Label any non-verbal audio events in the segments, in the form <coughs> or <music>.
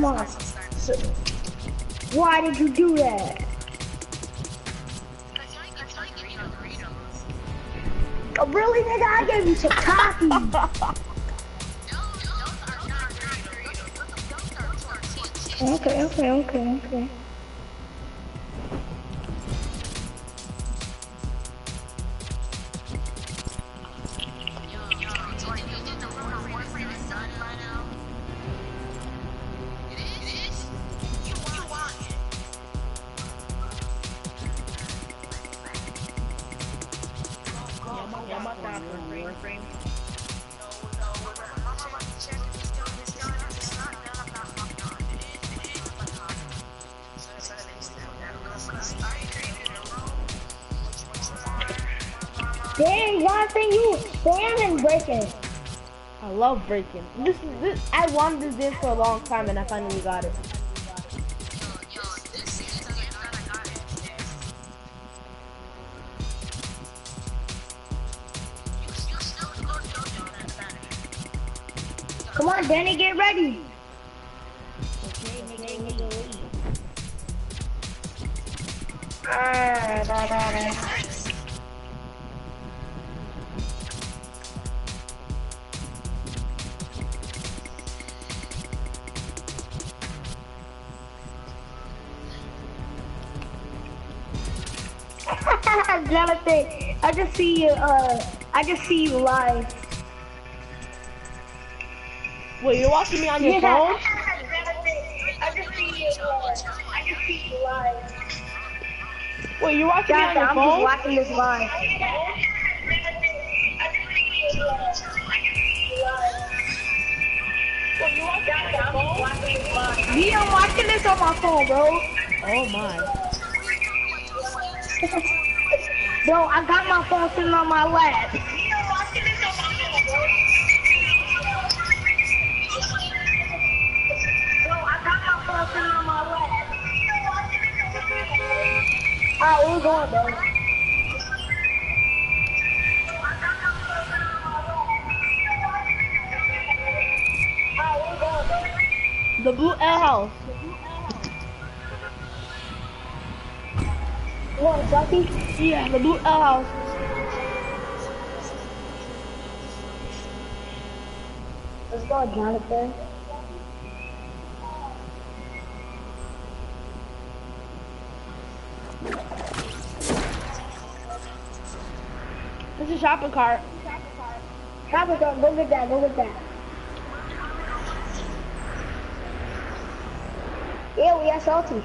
Come. So, why did you do that? Oh, really, nigga? I gave you some coffee. <laughs> okay, okay, okay, okay. Dang, one thing you spamming breaking. I love breaking. This is this. I wanted this for a long time, and I finally got it. Come on, Danny, get ready. Ah, da, da, da. Jonathan, I just see you, uh, I just see you live. Wait, you're watching me on your Yeah. phone? I just see you, uh, I just see you live. Wait, you're watching me on Jonathan, your I'm just watching this live. Yeah, I'm watching this on my phone, bro. Oh my. <laughs> <laughs> Bro, I got my phone sitting on my lap. Alright, we're going, bro. The blue L house. What, Ducky? Yeah, the blue L house. Let's go, Jonathan. It's a shopping cart. Papa, go, go get that, go get that. Yeah, we are salty.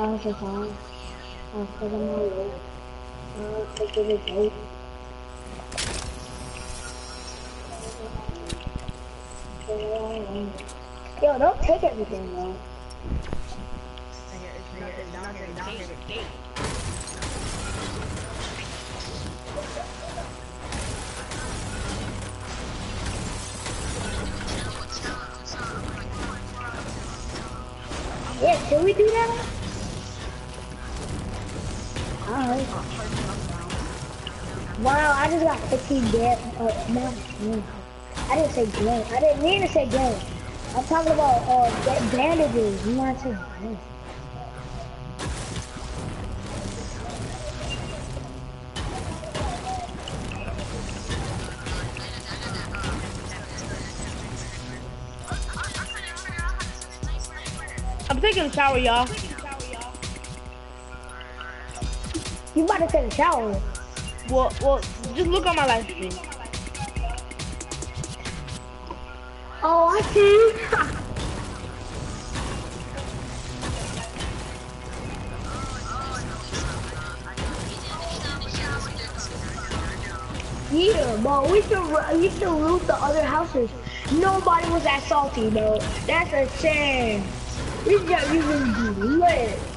I found the phone. I put them all over. I'll take it out. Yo, don't take everything though. Yeah, can we do that? Wow, I just got 15 dead. Uh, no, no. I didn't say game. I didn't mean to say game. I'm talking about uh, ba- bandages. You want to. I'm taking a shower, y'all. You about to take a shower. Well, well, just look on my live stream. Oh, I see. Yeah, bro, we should we should loot the other houses. Nobody was that salty, bro. That's a shame. We guy even be lit.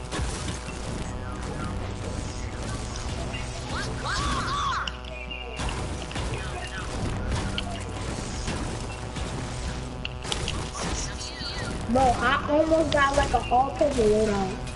Bro, I almost got like a all purple loadout.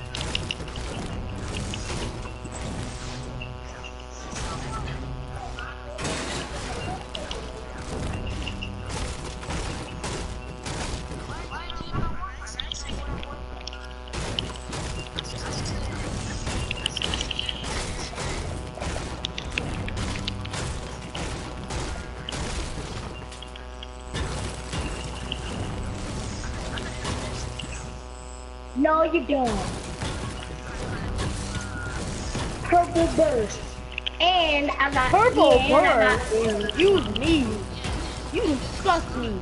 No, you don't. Purple burst. And I got Purple yeah, I got- You me. You disgust me.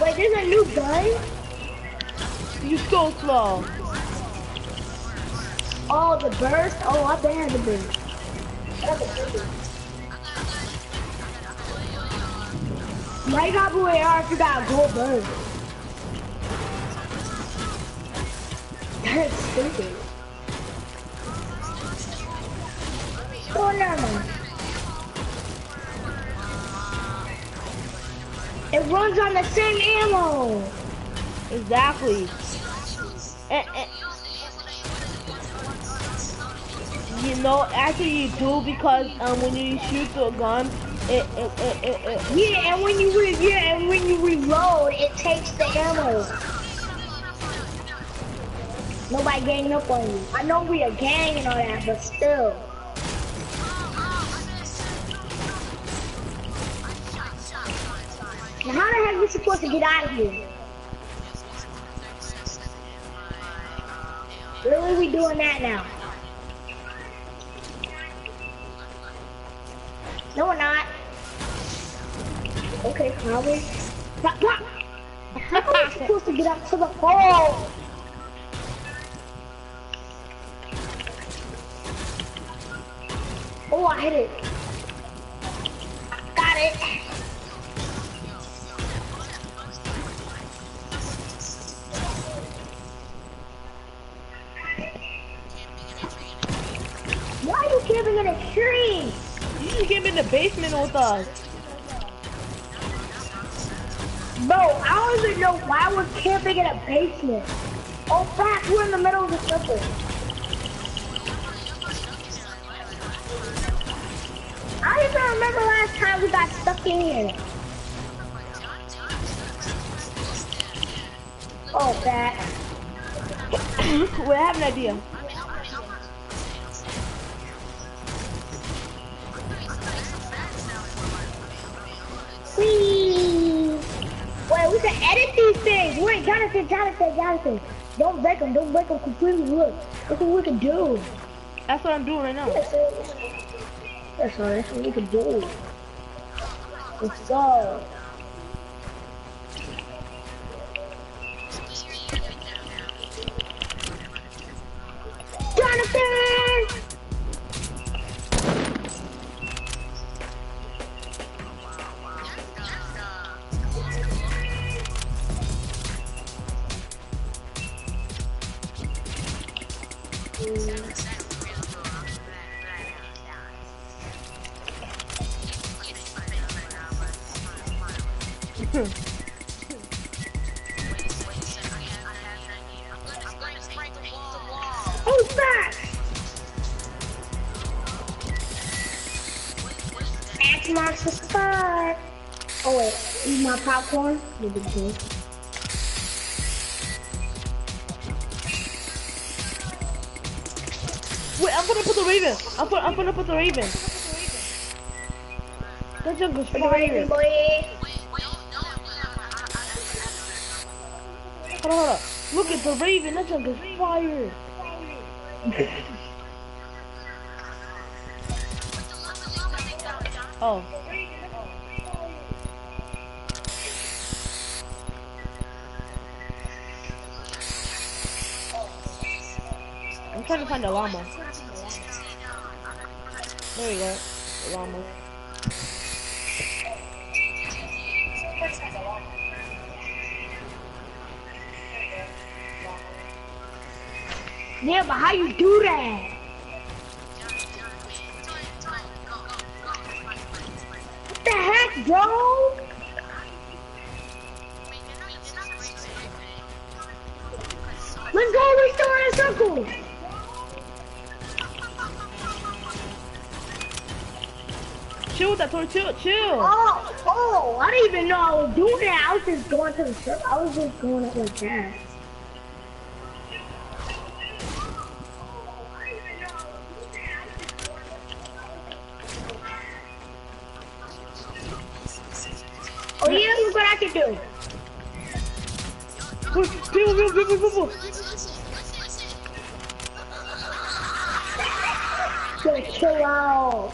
Wait, there's a new gun? You so slow. Oh, the burst? Oh, I banned the burst. You got blue AR if you got a gold burst? That's stupid. Oh, no. It runs on the same ammo. Exactly. And, and, you know, actually you do because um, when you shoot the gun, it, it, it, it, it Yeah, and when you yeah, and when you reload, it takes the ammo. Nobody ganging up on you. I know we a gang and all that, but still. Now how the heck are we supposed to get out of here? Really, we doing that now? No, we're not. Okay, probably. Pop, <laughs> pop. How are we supposed to get up to the pole? Oh, I hit it. Got it. Why are you camping in a tree? you just came in the basement with us. Bro, I don't even know why we're camping in a basement. Oh, fuck, we're in the middle of the circle. I don't even remember last time we got stuck in here. Oh, that. <coughs> Wait, I have an idea. Whee! Wait, we can edit these things. Wait, Jonathan, Jonathan, Jonathan. Don't break them. Don't break them completely. Look, look what we can do. That's what I'm doing right now. That's we can do. Let's go. Jonathan! Who's? X marks spot. Oh wait, eat my popcorn. Wait, I'm gonna put the raven. I'm, put, I'm gonna put the raven. That jungle's raven, fire. boy. Hold on, hold on. Look at the raven. That jungle's fire. <laughs> Oh. I'm trying to find a llama. There you go. The llama. Yeah, but how you do that? What the heck, bro? Let's go restore in a circle. Chill, that toy, chill, chill. Oh, oh, I didn't even know I was doing that. I was just going to the circle. I was just going up like that. Just chill out.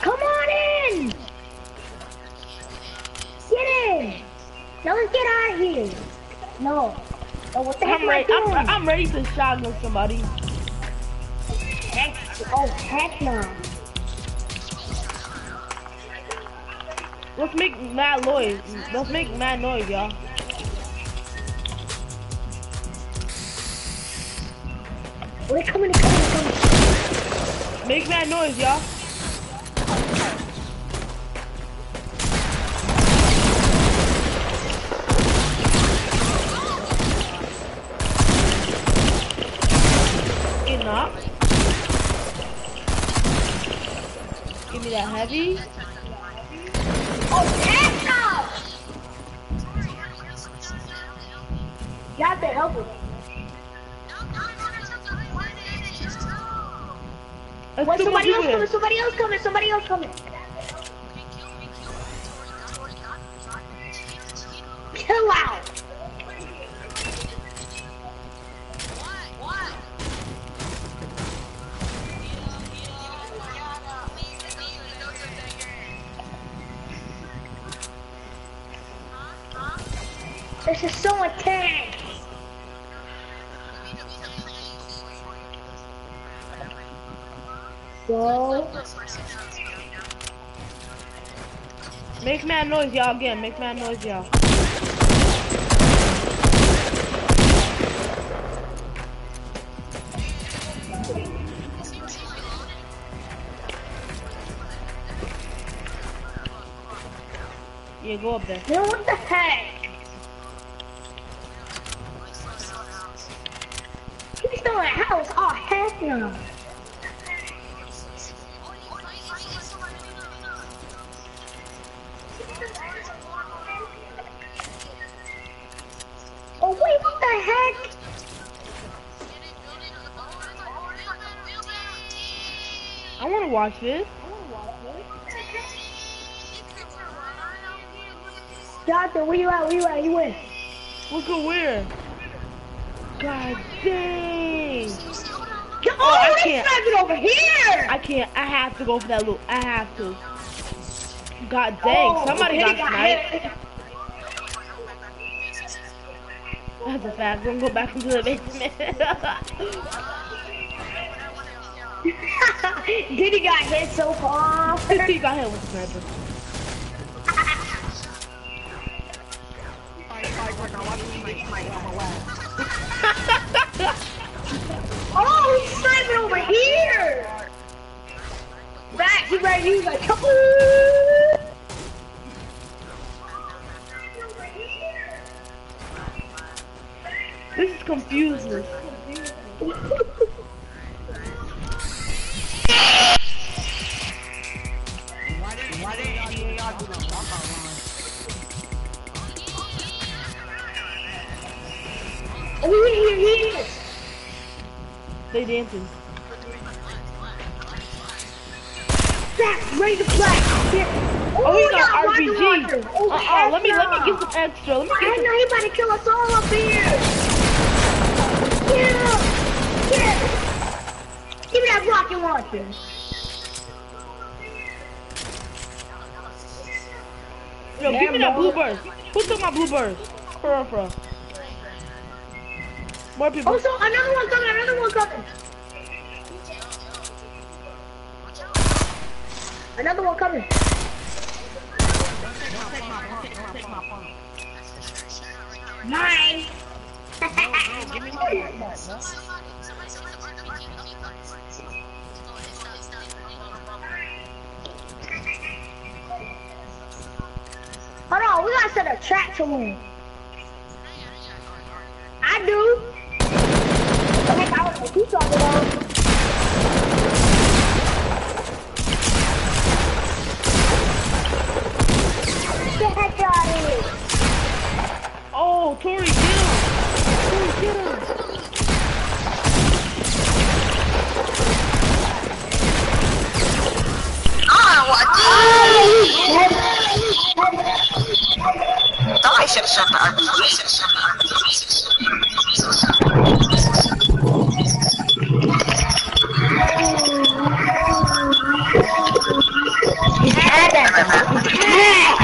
Come on in. Get in. Now let's get out of here. No. Oh, what the I'm am I ready. I'm, doing? I'm ready to shotgun somebody. Heck, oh, heck no. Let's make mad noise. Let's make mad noise, y'all. Oh, they're coming, they're coming, they're coming. Make mad noise, y'all. Get knocked. Give me that heavy. Somebody else coming, somebody else coming, somebody else coming. Chill out. This is so intense. Bro. Make mad noise, y'all. Again, make mad noise, y'all. Yeah, go up there. Know what the heck? He's still in the house. Oh, heck no. Oh, wait, what the heck? I want to watch this. Doctor, where you at? Where you at? You in? Look at where. God dang. Yo, Oh, I can't. sniping over here! I can't. I have to go for that loot. I have to. God dang. Oh, Somebody got sniped. hit. That's a fact. Don't go back into the basement. <laughs> Diddy got hit so hard. <laughs> he got hit with a sniper. Oh, here, here, here. They dancing. Back, ready to flash. Here. Oh, oh he got RPG. Oh, Uh-uh, let me let me get some extra. Let me I get some. know he about to kill us all up here. Get. Get. Give me that rocket launcher. Yo, give me that blue burst. Who took my blue burst? For real, for real. More people. Oh, so another one coming, another one coming. Another one coming. Mine. Hold on, we gotta set a trap to win. I do. Heck, I don't know who's talking about. Get the heck out here. Oh, Tori, get him! Tori, get him! Ah, I should have shut the RPG. Had <laughs> that.